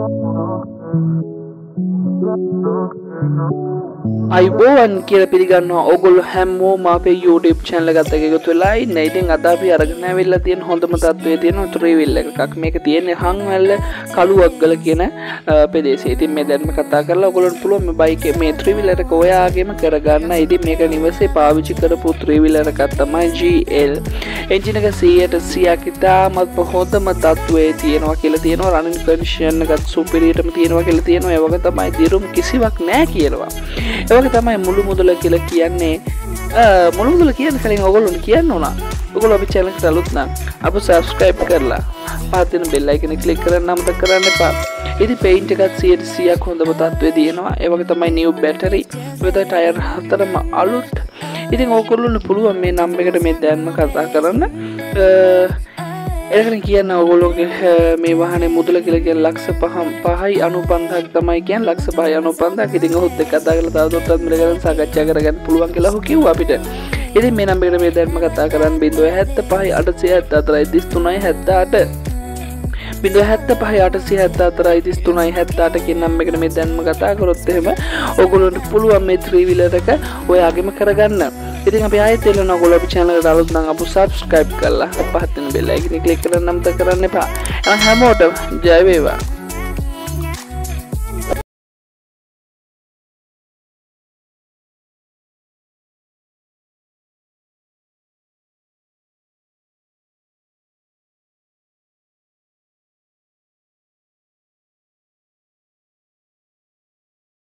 Thank you. අයිබෝවන් කියල පිළිගන්න ඔගොල් හැම්මෝ මාපේ YouTube චැනල ගත්ත එකතු වෙලා ඉන්න ඉතින් අද අපි අරගෙන ඇවිල්ලා තියෙන හොඳම තත්ත්වයේ තියෙන ත්‍රීවිල් එකක් මේක තියෙන්නේ හංවැල්ල කළුවක්ගල කියන ප්‍රදේශයේ ඉතින් මේ දැන්ම කතා කරලා ඔයගොල්ලන්ට පුළුවන් මේ බයික් මේ ත්‍රීවිල් එක ඔයාගෙම කරගන්න ඉතින් මේක නිවසේ පාවිච්චි කරපු ත්‍රීවිල් එකක් තමයි GL එන්ජින් එක 100ට 100ක් ඉතාමත් හොඳම තත්ත්වයේ තියෙනවා කියලා තියෙනවා රනින් කන්ඩිෂන් එකත් සුපිරියටම තියෙනවා කියලා තියෙනවා ඒ වගේ තමයි දිරුම් කිසිවක් නැහැ කියනවා ඒවගේ තමයි මුළු මුදල කියල කියන්නේ. මුළු මුදල කියන්න කලින් ඔගොලුන් කියන්න වනා ඔගොල අපි චැලක අලුත්නම් අප සබස්ක්‍රයිප් කරලා පාතින බෙල්ලයිකන කලික් කරන්න අමත කරන්න එපා. ඉති පෙයින්ට එකත් සියට සියක් හොඳම තත්වේ තියෙනවා ඒවගේ තමයි නිව් බැටරි වෙත ටයර් හතරම අලුත්. ඉතින් ඕකොල්ලුන්න පුළුවන් මේ නම්බ එකට මේ දැන්ම කතා කරන්න. එරකන කියන්න ඔගොලෝගේ මේ වහන මුදල කියලගෙන් ලක්ෂ පහම් පහයි අනු පන්දක් තමයි කියන් ලක්ෂ පහය අනු පන්දක් ඉතින් හොත්ත කතා කල තවදොත්තත් මිලගන සාකච්ඡා කරගන්න පුළුවන් කියලා හොකිව අපිට. ඉතින් මේ නම්බෙට මේ දැර්ම කතා කරන්න බිඳුව හැත්ත පහයි අටසය ඇත් අතරයි දිස්තුනයි හැත්තාට. බිඳ හැත්ත පහ අටසි හැත්ත අතරයි දිස්තුනයි හැත්තාට කියන්නම් එකට මේ දැන්ම කතා කොරොත්තහෙම ඔගොලොන්ට පුළුවන් මේ ත්‍රීවිලටක ඔයාගෙම කරගන්න. ඉතින් අපි ආයෙත් එළන ඔයගොල්ලෝ අපි channel එකට අලුත් නම් අපු subscribe කරලා පහත් වෙන බෙල් අයිකන් ක්ලික් කරලා නම් කරන්න එපා. එහෙනම් හැමෝටම ජය වේවා.